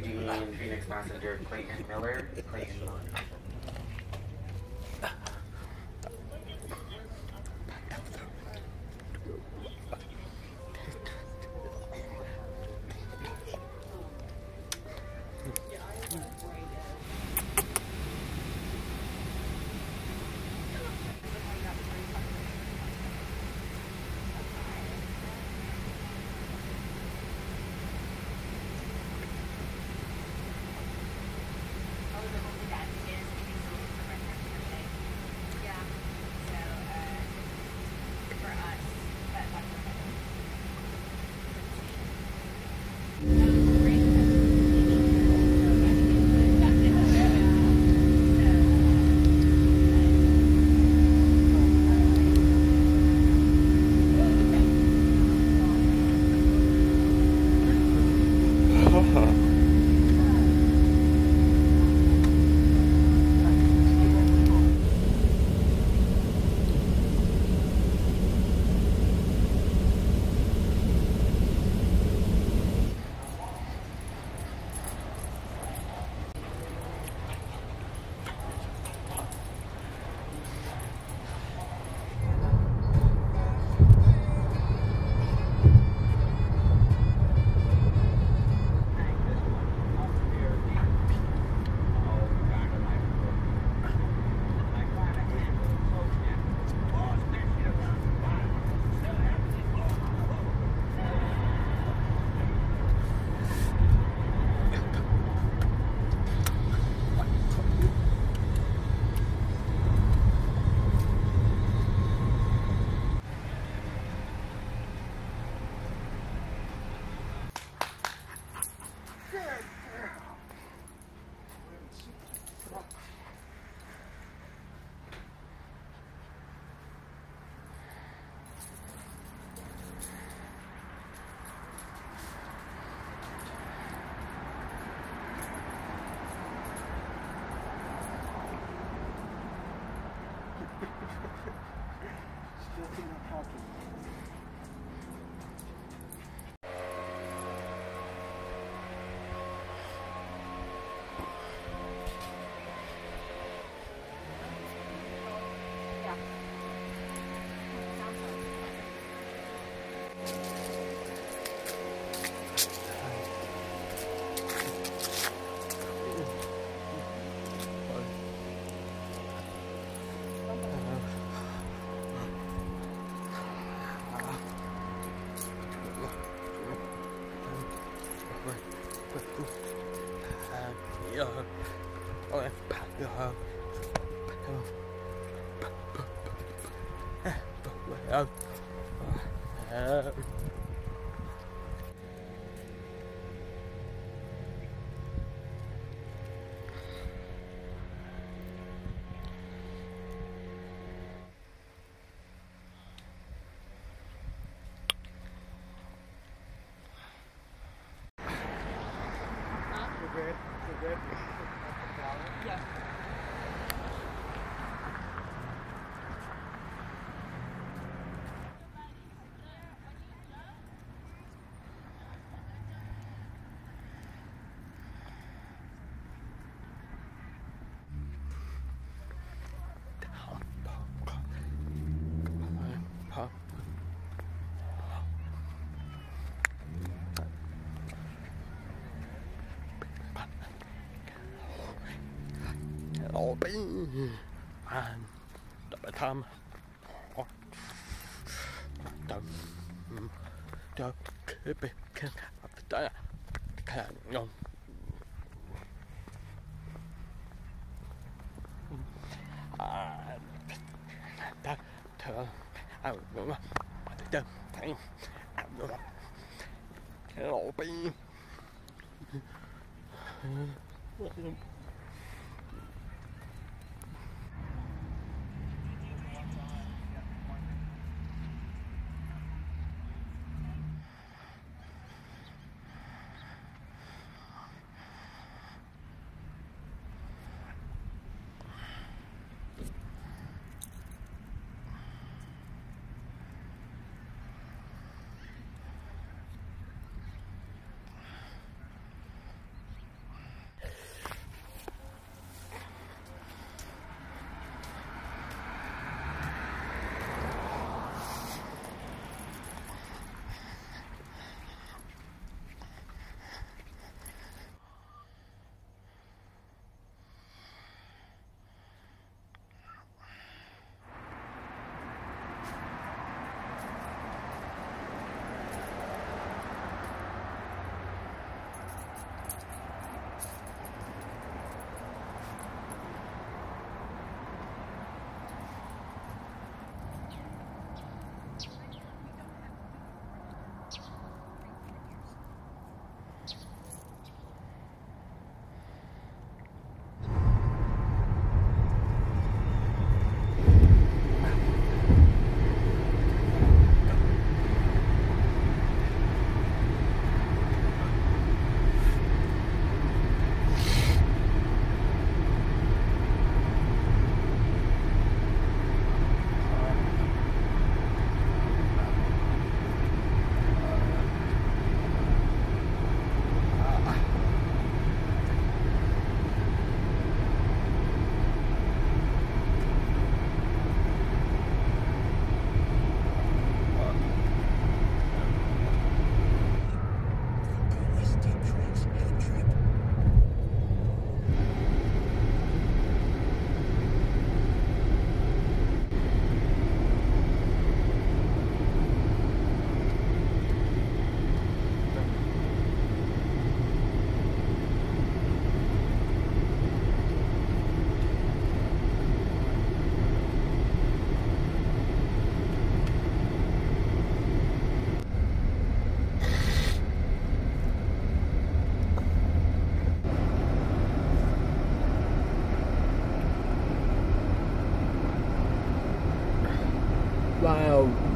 Phoenix passenger Clayton Miller. Clayton Miller. out. Yeah. I'll be and the time keep it can out the thing I'll be uh,